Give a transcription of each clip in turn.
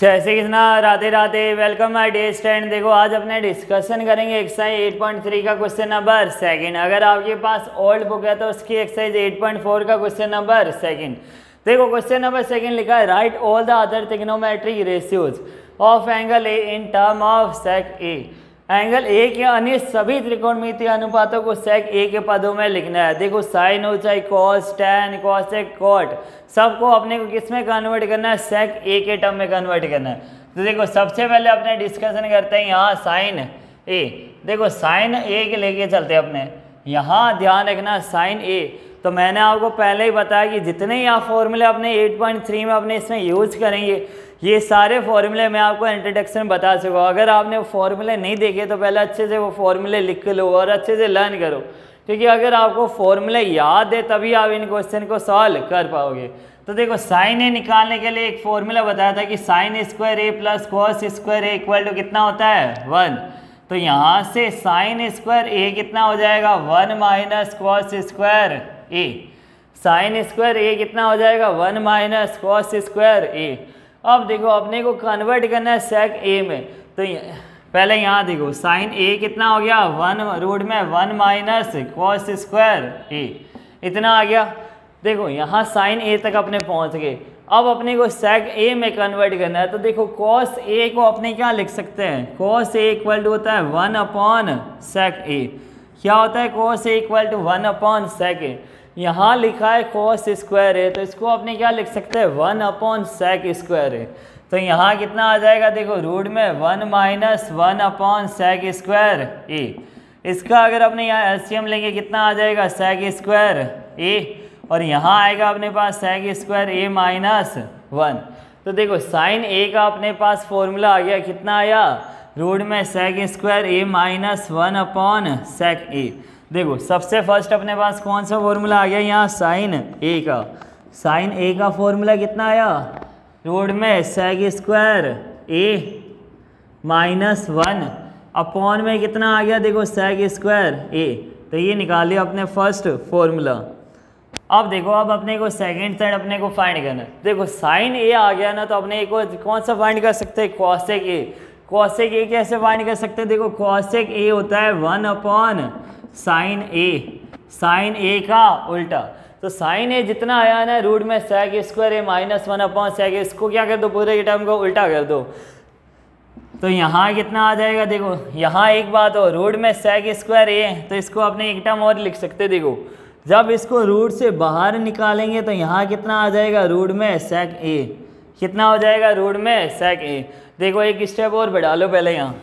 जय Shri Krishna Radhe Radhe welcome my day stand देखो, आज अपने डिस्कशन करेंगे एक्सरसाइज 8.3 का क्वेश्चन नंबर सेकंड अगर आपके पास ओल्ड बुक है तो उसकी एक्सरसाइज 8.4 का क्वेश्चन नंबर सेकंड देखो क्वेश्चन नंबर सेकंड लिखा है write all the other trigonometric ratios of angle A in term of sec A angle A के अन्य सभी त्रिकोणमितीय अनुपातों को सेक ए के पदों में लिखना है। देखो साइन हो चाहे कॉस टेन कॉसेक कॉट सबको अपने को किसमें कन्वर्ट करना है? सेक ए के टर्म में कन्वर्ट करना है। तो देखो, सबसे पहले अपने डिस्कशन करते हैं यहाँ साइन ए देखो साइन ए के लेके चलते हैं अपने। यहाँ ध्यान रखना साइन ए तो मैंने आपको पहले ही बताया कि जितने ही आप फॉर्मूले अपने 8.3 में अपने इसमें यूज़ करेंगे, ये सारे फॉर्मूले मैं आपको इंट्रोडक्शन बता चुका हूँ। अगर आपने वो फॉर्मूले नहीं देखे तो पहले अच्छे से वो फॉर्मूले लिख लो और अच्छे से लर्न करो। क्योंकि अगर आपको फॉर्मूले याद है, तभी आप इन क्वेश्चन को सॉल्व कर पाओगे। तो देखो साइन ए निकालने के लिए एक फॉर्मूला बताया था कि sine square A plus cos square A equal to कितना होता है? वन तो यहाँ से साइन स्क्वायर ए कितना हो जाएगा? One minus cos square A. Sine square A कितना हो जाएगा? One minus cos square A. अब देखो, अपने को कन्वर्ट करना है सेक ए में। तो पहले यहाँ देखो, साइन ए कितना हो गया? वन रूट में one minus cos square A इतना आ गया। देखो, यहाँ साइन ए तक अपने पहुँच गए। अब अपने को सेक ए में कन्वर्ट करना है। तो देखो कॉस ए को अपने क्या लिख सकते हैं? कॉस ए इक्वल टू होता है वन अपॉन सेक ए क्या होता है? Cos A equal to one upon sec A यहाँ लिखा है कॉस स्क्वायर है तो इसको अपने क्या लिख सकते हैं? वन अपॉन सेक स्क्वायर है तो यहाँ कितना आ जाएगा? देखो रूट में one minus one upon sec square A इसका अगर अपने यहाँ एलसीएम लेंगे, कितना आ जाएगा? सेक स्क्वायर ए और यहाँ आएगा अपने पास sec square A minus one. तो देखो साइन ए का अपने पास फॉर्मूला आ गया। कितना आया? रूट में sec square A minus one upon sec A देखो, सबसे फ़र्स्ट अपने पास कौन सा फॉर्मूला आ गया? यहाँ साइन ए का। साइन ए का फॉर्मूला कितना आया? रोड में sec square A minus one upon में कितना आ गया? देखो सेग स्क्वायर ए तो ये निकाल लिया अपने फ़र्स्ट फॉर्मूला अब देखो, अब अपने को सेकंड साइड अपने को फाइंड करना देखो साइन ए आ गया ना तो अपने को कौन सा फाइंड कर सकते हैं? कॉसेक ए कॉसेक ए कैसे फाइंड कर सकते हैं? देखो कॉसेक ए होता है one upon sine A sine A का उल्टा। तो साइन ए जितना आया ना रूट में sec square A minus one upon sec इसको क्या कर दो, पूरे के टर्म को उल्टा कर दो। तो यहाँ कितना आ जाएगा, देखो, यहाँ एक बात हो रूट में सैक स्क्वायर ए तो इसको अपने एक टर्म और लिख सकते, देखो। जब इसको रूट से बाहर निकालेंगे तो यहाँ कितना आ जाएगा रूट में सैक ए कितना हो जाएगा रूट में सैक ए देखो, एक स्टेप और बढ़ा लो पहले यहाँ।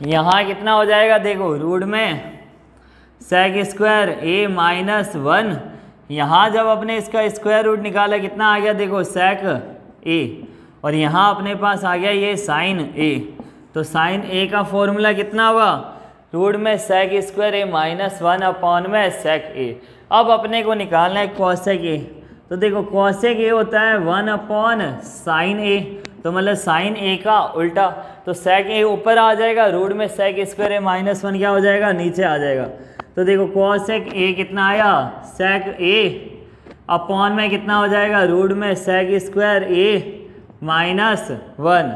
यहाँ कितना हो जाएगा? देखो रूट में sec square A minus one यहाँ जब अपने इसका स्क्वायर रूट निकाला, कितना आ गया? देखो सेक ए और यहाँ अपने पास आ गया ये साइन ए तो साइन ए का फॉर्मूला कितना हुआ? रूट में sec square A minus one upon में सेक ए अब अपने को निकालना है कॉसेक ए तो देखो कॉसेक ए होता है वन अपॉन साइन ए तो मतलब साइन ए का उल्टा तो सेक ए ऊपर आ जाएगा रूट में sec square A minus one क्या हो जाएगा? नीचे आ जाएगा। तो देखो कॉसेक ए कितना आया? सेक ए अपॉन में कितना हो जाएगा? रूट में sec square A minus one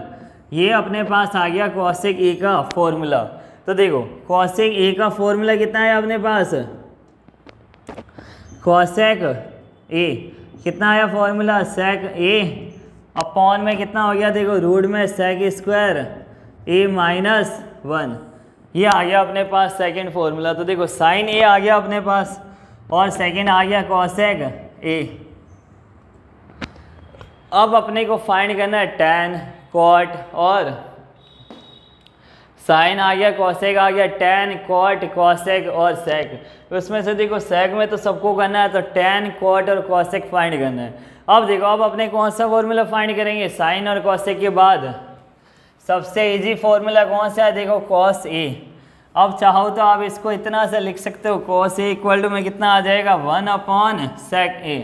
ये अपने पास आ गया कॉसेक ए का फॉर्मूला तो देखो कॉसेक ए का फॉर्मूला कितना है अपने पास? कॉसेक ए कितना आया फॉर्मूला सेक ए अपॉन में कितना हो गया? देखो रूट में sec square A minus one ये आ गया अपने पास सेकंड फॉर्मूला तो देखो साइन ए आ गया अपने पास और सेकंड आ गया कॉसेक ए अब अपने को फाइंड करना है टेन कॉट और साइन आ गया कॉसेक आ गया टेन कॉट कॉसेक और सेक उसमें से देखो सेक में तो सबको करना है तो टेन कॉट और कॉसेक फाइंड करना है. अब देखो, अब अपने कौन सा फॉर्मूला फाइंड करेंगे? साइन और कॉसेक के बाद। सबसे इजी फॉर्मूला कौन सा है? देखो कॉस ए अब चाहो तो आप इसको इतना सा लिख सकते हो। कॉस ए इक्वल टू में कितना आ जाएगा? वन अपॉन सेक ए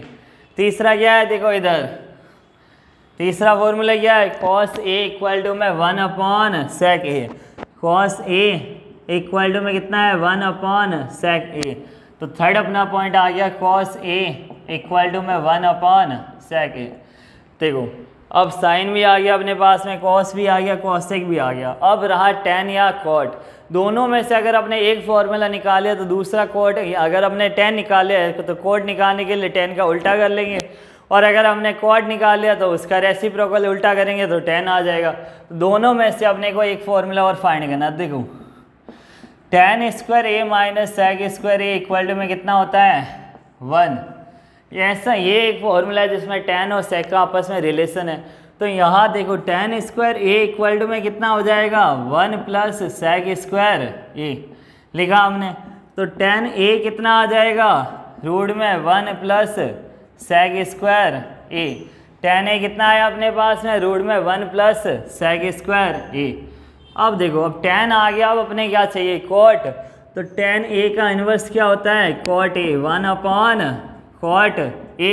तीसरा क्या है? देखो इधर। तीसरा फॉर्मूला क्या है? कॉस ए इक्वल टू में one upon sec A cos A equal to में कितना है? वन अपॉन सेक ए तो थर्ड अपना पॉइंट आ गया कॉस ए इक्वल टू में वन अपॉन सेक देखो, अब साइन भी आ गया अपने पास में कॉस भी आ गया कॉसेक भी आ गया। अब रहा टेन या कॉट दोनों में से अगर अपने एक फॉर्मूला निकाले तो दूसरा कोट अगर अपने टेन निकाले तो कोट निकालने के लिए टेन का उल्टा कर लेंगे। और अगर हमने क्वाड निकाल लिया तो उसका रेसिप्रोकल उल्टा करेंगे तो टेन आ जाएगा। तो दोनों में से अपने को एक फॉर्मूला और फाइंड करना देखो tan square A minus sec square A equal to में कितना होता है? वन। ऐसा, ये एक फॉर्मूला है जिसमें टेन और सेक का आपस में रिलेशन है। तो यहाँ देखो tan square A equal to में कितना हो जाएगा? One plus sec square A लिखा हमने। तो टेन ए कितना आ जाएगा? रूट में one plus sec square A tan A कितना आया अपने पास में? रूट में one plus sec square A अब देखो, अब टेन आ गया, अब अपने क्या चाहिए? कोट तो टेन ए का इन्वर्स क्या होता है? Cot A one upon cot A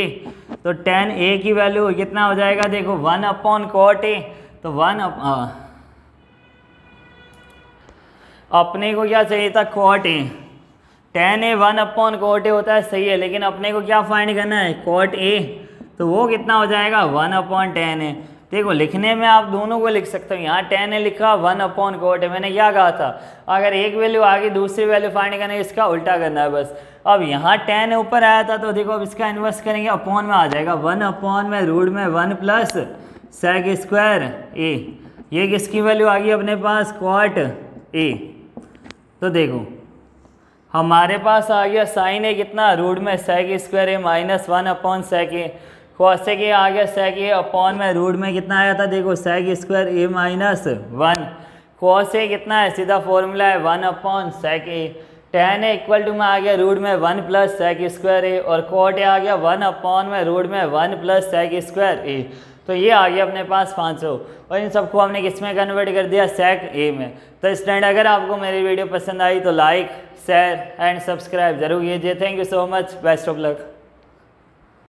तो टेन ए की वैल्यू कितना हो जाएगा? देखो वन अपॉन कॉट ए तो वन अप, अपने को क्या चाहिए था? Cot A tan A one upon cot A होता है सही है लेकिन अपने को क्या फाइंड करना है? कॉट ए तो वो कितना हो जाएगा? वन अपॉन टेन ए देखो, लिखने में आप दोनों को लिख सकते हो। यहाँ टेन है लिखा, वन अपॉन कोट है। मैंने क्या कहा था? अगर एक वैल्यू आ गई दूसरी वैल्यू फाइंड करना है इसका उल्टा करना है बस। अब यहाँ टेन ऊपर आया था तो देखो, अब इसका इन्वर्स करेंगे, अपॉन में आ जाएगा। वन अपॉन में रूट में one plus sec square A ये किसकी वैल्यू आ गई अपने पास? क्वाट ए तो देखो, हमारे पास आ गया, साइन ए कितना? रूट में sec square A minus one upon sec A कौसे के आ गया सेक ए अपॉन में रूट में कितना आया था? देखो sec square A minus one cos A कितना है? सीधा फॉर्मूला है one upon sec A tan equal to में आ गया रूट में one plus sec square A और कोट ए आ गया वन अपॉन में रूट में one plus sec square A तो ये आ गया अपने पास 500 और इन सबको हमने किसमें कन्वर्ट कर दिया? सेक ए में। तो स्टूडेंट अगर आपको मेरी वीडियो पसंद आई तो लाइक शेयर एंड सब्सक्राइब ज़रूर कीजिए। Thank you so much best of luck